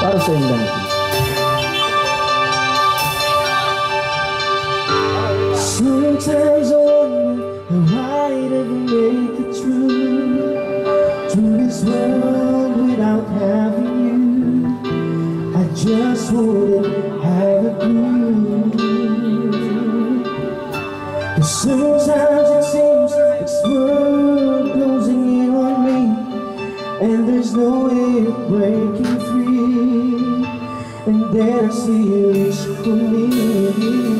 sing that. Sometimes I wonder how I'd ever make it through Through this world without having you I just wouldn't have a clue Cause sometimes it seems this world closing in on me And there's no way of breaking poder se escolher.